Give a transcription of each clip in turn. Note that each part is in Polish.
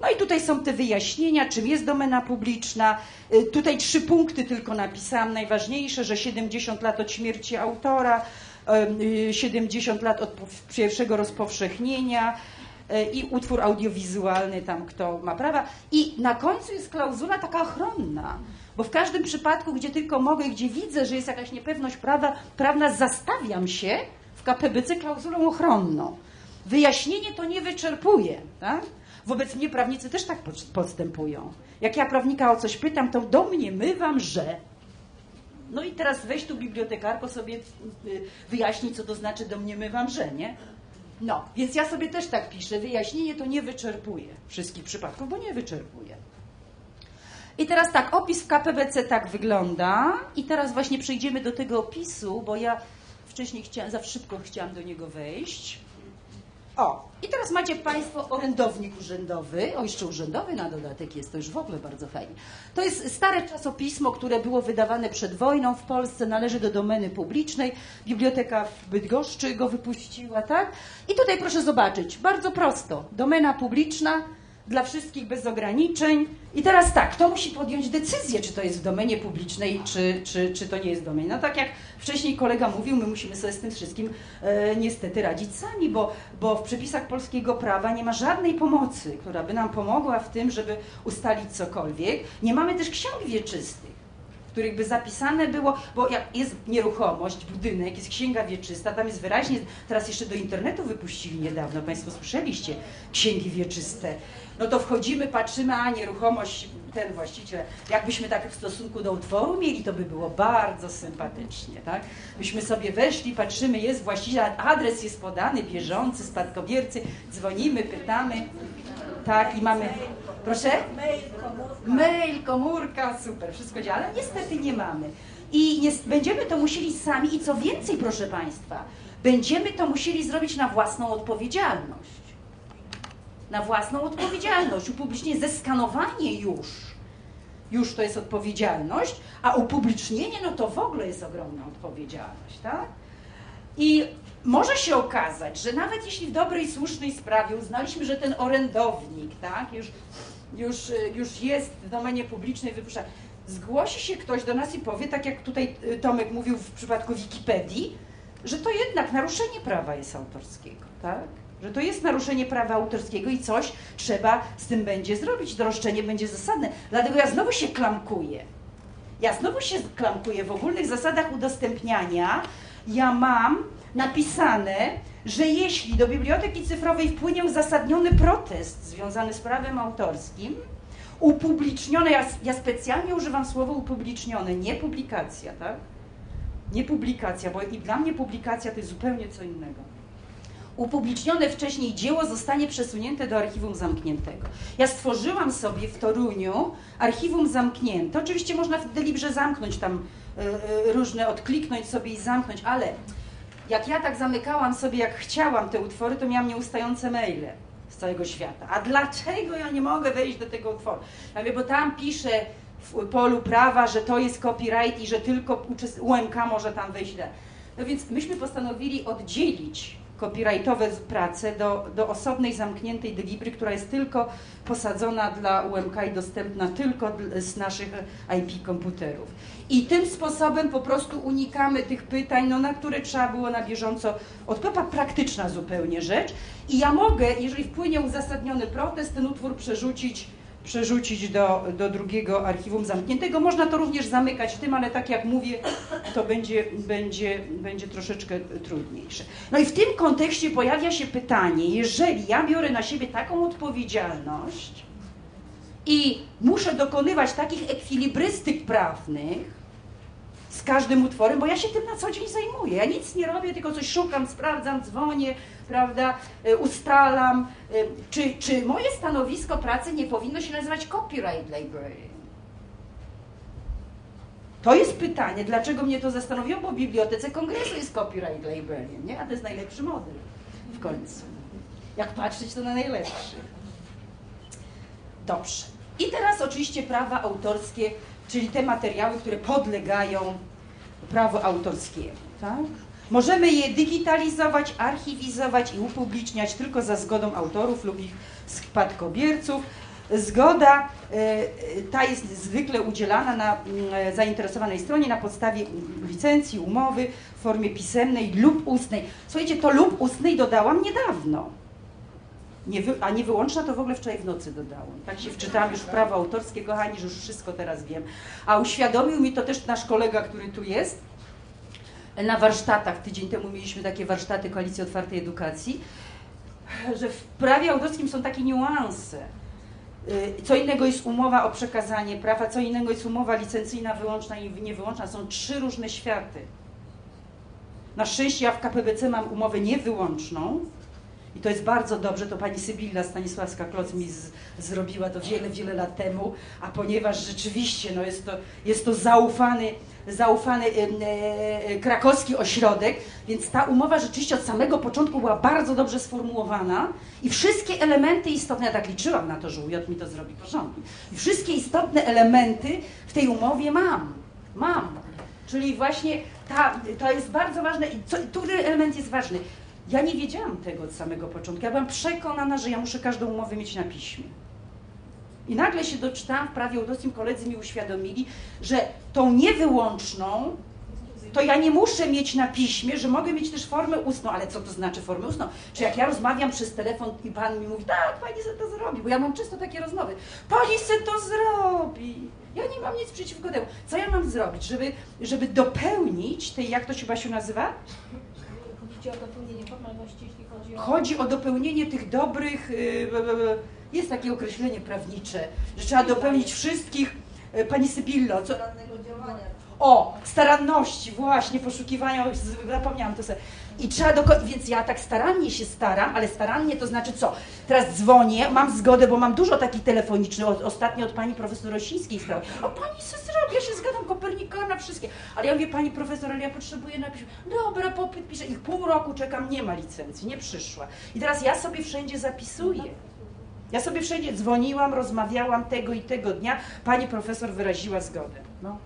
No i tutaj są te wyjaśnienia, czym jest domena publiczna. Y, Tutaj trzy punkty tylko napisałam, najważniejsze, że 70 lat od śmierci autora, em, y, 70 lat od pierwszego rozpowszechnienia y, i utwór audiowizualny, tam kto ma prawa. I na końcu jest klauzula taka ochronna, bo w każdym przypadku, gdzie tylko mogę, gdzie widzę, że jest jakaś niepewność prawa, prawna, zastawiam się w KPBC klauzulą ochronną. Wyjaśnienie to nie wyczerpuje. Tak? Wobec mnie prawnicy też tak post- postępują. Jak ja prawnika o coś pytam, to do mnie mywam, że. No i teraz weź tu bibliotekarko sobie y, wyjaśnij, co to znaczy domniemywam, że, nie? No, więc ja sobie też tak piszę. Wyjaśnienie to nie wyczerpuje wszystkich przypadków, bo nie wyczerpuje. I teraz tak, opis w KPBC tak wygląda. I teraz właśnie przejdziemy do tego opisu, bo ja wcześniej chciałam, za szybko chciałam do niego wejść. O, i teraz macie Państwo orędownik urzędowy. O, jeszcze urzędowy na dodatek jest, to już w ogóle bardzo fajnie. To jest stare czasopismo, które było wydawane przed wojną w Polsce, należy do domeny publicznej. Biblioteka w Bydgoszczy go wypuściła, tak? I tutaj proszę zobaczyć, bardzo prosto. Domena publiczna dla wszystkich bez ograniczeń. I teraz tak, kto musi podjąć decyzję, czy to jest w domenie publicznej, czy, czy, czy to nie jest w domenie. No tak jak wcześniej kolega mówił, my musimy sobie z tym wszystkim e, niestety radzić sami, bo, bo w przepisach polskiego prawa nie ma żadnej pomocy, która by nam pomogła w tym, żeby ustalić cokolwiek. Nie mamy też ksiąg wieczystych których by zapisane było, bo jak jest nieruchomość, budynek, jest księga wieczysta, tam jest wyraźnie, teraz jeszcze do internetu wypuścili niedawno, Państwo słyszeliście, księgi wieczyste. No to wchodzimy, patrzymy, a nieruchomość, ten właściciel, jakbyśmy tak w stosunku do utworu mieli, to by było bardzo sympatycznie, tak? Byśmy sobie weszli, patrzymy, jest właściciel, adres jest podany, bieżący, spadkobiercy, dzwonimy, pytamy, tak, i mamy, proszę? Mail, komórka, super, wszystko działa, ale niestety nie mamy. I będziemy to musieli sami i co więcej, proszę Państwa, będziemy to musieli zrobić na własną odpowiedzialność. Na własną odpowiedzialność. Upublicznienie, zeskanowanie już, już to jest odpowiedzialność, a upublicznienie, no to w ogóle jest ogromna odpowiedzialność, tak? I może się okazać, że nawet jeśli w dobrej, słusznej sprawie uznaliśmy, że ten orędownik, tak, już, już, już jest w domenie publicznej wypuszcza, zgłosi się ktoś do nas i powie, tak jak tutaj y, Tomek mówił w przypadku Wikipedii, że to jednak naruszenie prawa jest autorskiego, tak? Że to jest naruszenie prawa autorskiego i coś trzeba z tym będzie zrobić, to roszczenie będzie zasadne. Dlatego ja znowu się klamkuję. Ja znowu się klamkuję w ogólnych zasadach udostępniania. Ja mam napisane, że jeśli do biblioteki cyfrowej wpłynie uzasadniony protest związany z prawem autorskim, upublicznione, ja, ja specjalnie używam słowa upublicznione, nie publikacja, tak? Nie publikacja, bo i dla mnie publikacja to jest zupełnie co innego upublicznione wcześniej dzieło zostanie przesunięte do archiwum zamkniętego. Ja stworzyłam sobie w Toruniu archiwum zamknięte. Oczywiście można w Delibrze zamknąć tam y, y, różne, odkliknąć sobie i zamknąć, ale jak ja tak zamykałam sobie, jak chciałam te utwory, to miałam nieustające maile z całego świata. A dlaczego ja nie mogę wejść do tego utworu? Ja mówię, bo tam pisze w polu prawa, że to jest copyright i że tylko UMK może tam wejść. No więc myśmy postanowili oddzielić copyrightowe prace do, do osobnej, zamkniętej delibry, która jest tylko posadzona dla UMK i dostępna tylko z naszych IP komputerów. I tym sposobem po prostu unikamy tych pytań, no, na które trzeba było na bieżąco odpowiedzieć. Praktyczna zupełnie rzecz. I ja mogę, jeżeli wpłynie uzasadniony protest, ten utwór przerzucić przerzucić do, do drugiego archiwum zamkniętego. Można to również zamykać tym, ale tak jak mówię, to będzie, będzie, będzie troszeczkę trudniejsze. No i w tym kontekście pojawia się pytanie, jeżeli ja biorę na siebie taką odpowiedzialność i muszę dokonywać takich ekwilibrystyk prawnych, z każdym utworem, bo ja się tym na co dzień zajmuję. Ja nic nie robię, tylko coś szukam, sprawdzam, dzwonię, prawda, y, ustalam. y, Czy, czy moje stanowisko pracy nie powinno się nazywać copyright librarian? To jest pytanie, dlaczego mnie to zastanowiło, bo w Bibliotece Kongresu jest copyright librarian, nie? A to jest najlepszy model w końcu. Jak patrzeć, to na najlepszy. Dobrze. I teraz oczywiście prawa autorskie, czyli te materiały, które podlegają prawu autorskiemu. Tak? Możemy je digitalizować, archiwizować i upubliczniać tylko za zgodą autorów lub ich spadkobierców. Zgoda ta jest zwykle udzielana na mm, zainteresowanej stronie na podstawie licencji, umowy w formie pisemnej lub ustnej. Słuchajcie, to lub ustnej dodałam niedawno. Nie wy, a nie wyłączna to w ogóle wczoraj w nocy dodałam. Tak się wczytałam już w prawo autorskie, kochani, że już wszystko teraz wiem. A uświadomił mi to też nasz kolega, który tu jest, na warsztatach. Tydzień temu mieliśmy takie warsztaty Koalicji Otwartej Edukacji, że w prawie autorskim są takie niuanse. Y, co innego jest umowa o przekazanie prawa, co innego jest umowa licencyjna, wyłączna i niewyłączna. Są trzy różne światy. Na szczęście ja w KPBC mam umowę niewyłączną, i to jest bardzo dobrze, to pani Sybilla Stanisławska-Kloc mi z, zrobiła to wiele, wiele lat temu, a ponieważ rzeczywiście no jest, to, jest to zaufany, zaufany e, e, krakowski ośrodek, więc ta umowa rzeczywiście od samego początku była bardzo dobrze sformułowana i wszystkie elementy istotne, ja tak liczyłam na to, że UJ mi to zrobi porządnie, i wszystkie istotne elementy w tej umowie mam, mam. Czyli właśnie ta, to jest bardzo ważne. I co, który element jest ważny? Ja nie wiedziałam tego od samego początku. Ja byłam przekonana, że ja muszę każdą umowę mieć na piśmie. I nagle się doczytałam w prawie autorskim, koledzy mi uświadomili, że tą niewyłączną to ja nie muszę mieć na piśmie, że mogę mieć też formę ustną. Ale co to znaczy formę ustną? Czy jak ja rozmawiam przez telefon i pan mi mówi, tak, pani se to zrobi, bo ja mam często takie rozmowy. Pani se to zrobi. Ja nie mam nic przeciwko temu. Co ja mam zrobić, żeby, żeby dopełnić tej, jak to się Basiu nazywa? Chodzi o dopełnienie formalności, jeśli chodzi o... Chodzi o dopełnienie tych dobrych, y, jest takie określenie prawnicze, że trzeba dopełnić wszystkich, y, Pani Sybillo, co... O, staranności, właśnie, poszukiwania, zapomniałam to sobie. I trzeba do, więc ja tak starannie się staram, ale starannie to znaczy co? Teraz dzwonię, mam zgodę, bo mam dużo takich telefonicznych, ostatnio od pani profesor Rosińskiej sprawy. O pani co zrobi, ja się zgadzam, Kopernika na wszystkie. Ale ja mówię, pani profesor, ale ja potrzebuję napisać. Dobra, popyt piszę. Ich pół roku czekam, nie ma licencji, nie przyszła. I teraz ja sobie wszędzie zapisuję. Ja sobie wszędzie dzwoniłam, rozmawiałam tego i tego dnia, pani profesor wyraziła zgodę. No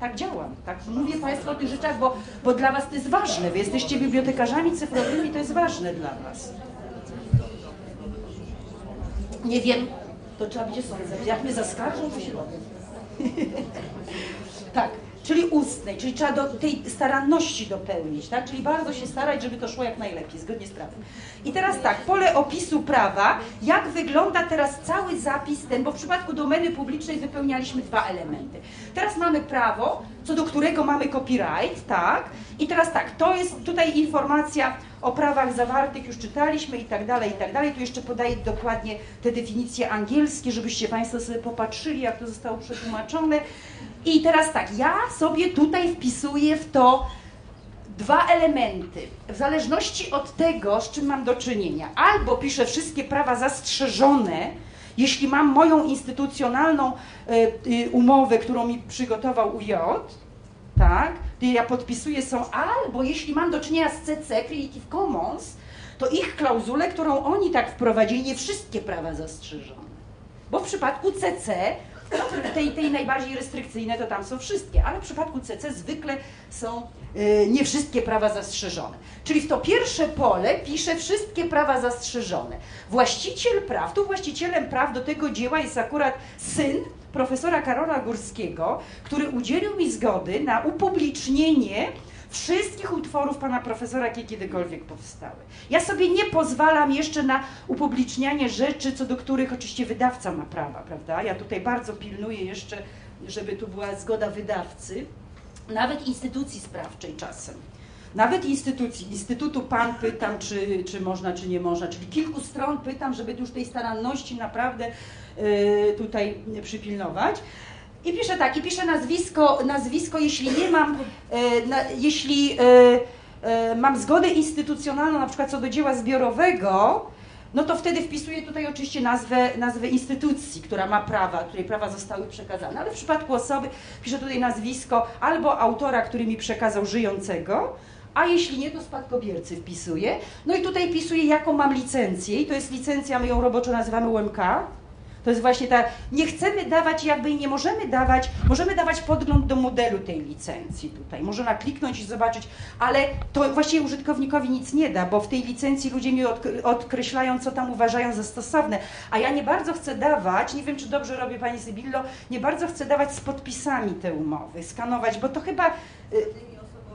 tak działam. Tak mówię Państwu o tych rzeczach, bo, bo dla Was to jest ważne. Wy jesteście bibliotekarzami cyfrowymi, to jest ważne dla Was. Nie wiem, to trzeba będzie sądzę. Jak mnie zaskarżą, to się robię. tak czyli ustnej, czyli trzeba do tej staranności dopełnić, tak? czyli bardzo się starać, żeby to szło jak najlepiej, zgodnie z prawem. I teraz tak, pole opisu prawa, jak wygląda teraz cały zapis ten, bo w przypadku domeny publicznej wypełnialiśmy dwa elementy. Teraz mamy prawo, co do którego mamy copyright, tak? I teraz tak, to jest tutaj informacja o prawach zawartych, już czytaliśmy i tak dalej, i tak dalej. Tu jeszcze podaję dokładnie te definicje angielskie, żebyście Państwo sobie popatrzyli, jak to zostało przetłumaczone. I teraz tak, ja sobie tutaj wpisuję w to dwa elementy. W zależności od tego, z czym mam do czynienia. Albo piszę wszystkie prawa zastrzeżone, jeśli mam moją instytucjonalną y, y, umowę, którą mi przygotował UJ, tak, ja podpisuję są, albo jeśli mam do czynienia z CC, Creative Commons, to ich klauzulę, którą oni tak wprowadzili, nie wszystkie prawa zastrzeżone. Bo w przypadku CC tej, tej najbardziej restrykcyjne to tam są wszystkie, ale w przypadku CC zwykle są y, nie wszystkie prawa zastrzeżone. Czyli w to pierwsze pole pisze wszystkie prawa zastrzeżone. Właściciel praw, tu właścicielem praw do tego dzieła jest akurat syn profesora Karola Górskiego, który udzielił mi zgody na upublicznienie wszystkich utworów pana profesora, jakie kiedykolwiek powstały. Ja sobie nie pozwalam jeszcze na upublicznianie rzeczy, co do których oczywiście wydawca ma prawa, prawda? Ja tutaj bardzo pilnuję jeszcze, żeby tu była zgoda wydawcy, nawet instytucji sprawczej czasem. Nawet instytucji, Instytutu PAN pytam, czy, czy można, czy nie można, czyli kilku stron pytam, żeby już tej staranności naprawdę y, tutaj przypilnować. I piszę tak, i piszę nazwisko, nazwisko jeśli nie mam, e, na, jeśli e, e, mam zgodę instytucjonalną, na przykład co do dzieła zbiorowego, no to wtedy wpisuję tutaj oczywiście nazwę, nazwę instytucji, która ma prawa, której prawa zostały przekazane, ale w przypadku osoby piszę tutaj nazwisko albo autora, który mi przekazał żyjącego, a jeśli nie, to spadkobiercy wpisuję. No i tutaj wpisuję, jaką mam licencję. I to jest licencja, my ją roboczo nazywamy UMK, To jest właśnie ta, nie chcemy dawać jakby i nie możemy dawać, możemy dawać podgląd do modelu tej licencji tutaj. Można kliknąć i zobaczyć, ale to właściwie użytkownikowi nic nie da, bo w tej licencji ludzie mi odkreślają, co tam uważają za stosowne. A ja nie bardzo chcę dawać, nie wiem czy dobrze robię Pani Sybillo, nie bardzo chcę dawać z podpisami te umowy, skanować, bo to chyba y,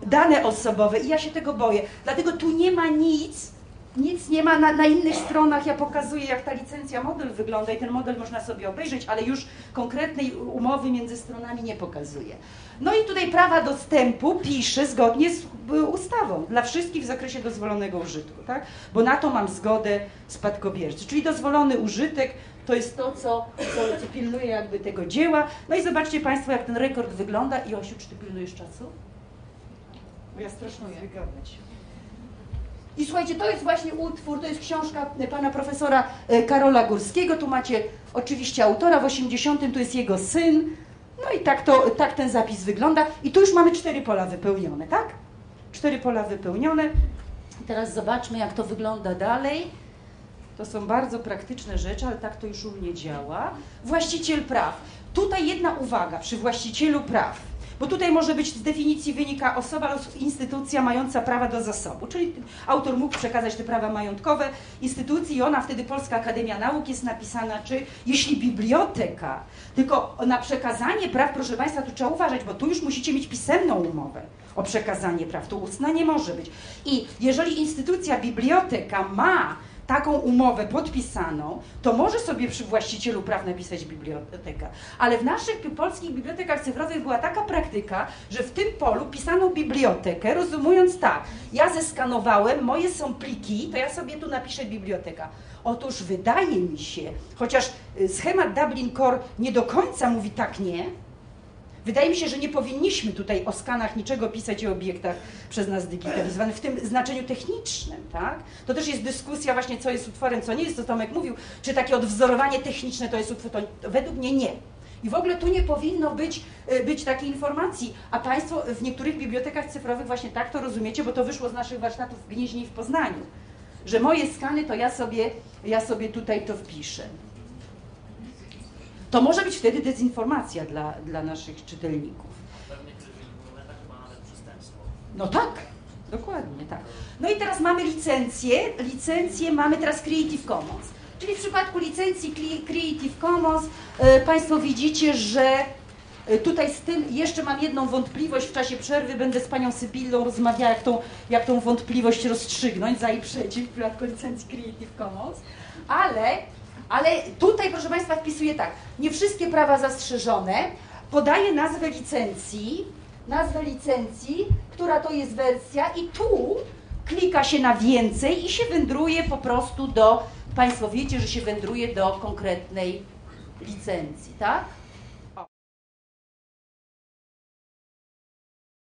dane osobowe i ja się tego boję. Dlatego tu nie ma nic, nic nie ma na, na, innych stronach. Ja pokazuję, jak ta licencja model wygląda i ten model można sobie obejrzeć, ale już konkretnej umowy między stronami nie pokazuje. No i tutaj prawa dostępu pisze zgodnie z ustawą dla wszystkich w zakresie dozwolonego użytku, tak? Bo na to mam zgodę spadkobiercy. Czyli dozwolony użytek to jest to, co, co, pilnuje jakby tego dzieła. No i zobaczcie Państwo, jak ten rekord wygląda. I Osiu, czy Ty pilnujesz czasu? Bo ja strasznie wygadać. I słuchajcie, to jest właśnie utwór, to jest książka pana profesora e, Karola Górskiego. Tu macie oczywiście autora, w 80 tu jest jego syn. No i tak, to, tak ten zapis wygląda. I tu już mamy cztery pola wypełnione, tak? Cztery pola wypełnione. Teraz zobaczmy, jak to wygląda dalej. To są bardzo praktyczne rzeczy, ale tak to już u mnie działa. Właściciel praw. Tutaj jedna uwaga przy właścicielu praw bo tutaj może być z definicji wynika osoba lub instytucja mająca prawa do zasobu, czyli autor mógł przekazać te prawa majątkowe instytucji i ona wtedy Polska Akademia Nauk jest napisana, czy jeśli biblioteka, tylko na przekazanie praw, proszę Państwa, tu trzeba uważać, bo tu już musicie mieć pisemną umowę o przekazanie praw, tu ustna nie może być. I jeżeli instytucja, biblioteka ma taką umowę podpisaną, to może sobie przy właścicielu praw napisać biblioteka. Ale w naszych polskich bibliotekach cyfrowych była taka praktyka, że w tym polu pisano bibliotekę, rozumując tak, ja zeskanowałem, moje są pliki, to ja sobie tu napiszę biblioteka. Otóż wydaje mi się, chociaż y, schemat Dublin Core nie do końca mówi tak nie, Wydaje mi się, że nie powinniśmy tutaj o skanach niczego pisać i obiektach przez nas digitalizowanych w tym znaczeniu technicznym, tak? To też jest dyskusja właśnie, co jest utworem, co nie jest, co Tomek mówił, czy takie odwzorowanie techniczne to jest utwór, to, według mnie nie. I w ogóle tu nie powinno być, y, być takiej informacji, a Państwo w niektórych bibliotekach cyfrowych właśnie tak to rozumiecie, bo to wyszło z naszych warsztatów w Gnieźnie i w Poznaniu, że moje skany to ja sobie, ja sobie tutaj to wpiszę. To może być wtedy dezinformacja dla, dla naszych czytelników. No tak, dokładnie tak. No i teraz mamy licencję. Licencję mamy teraz Creative Commons. Czyli w przypadku licencji Creative Commons e, Państwo widzicie, że e, tutaj z tym jeszcze mam jedną wątpliwość. W czasie przerwy będę z Panią Sybillą rozmawiała, jak tą, jak tą wątpliwość rozstrzygnąć za i przeciw w przypadku licencji Creative Commons. Ale ale tutaj, proszę Państwa, wpisuję tak, nie wszystkie prawa zastrzeżone, podaję nazwę licencji, nazwę licencji, która to jest wersja i tu klika się na więcej i się wędruje po prostu do, Państwo wiecie, że się wędruje do konkretnej licencji, tak?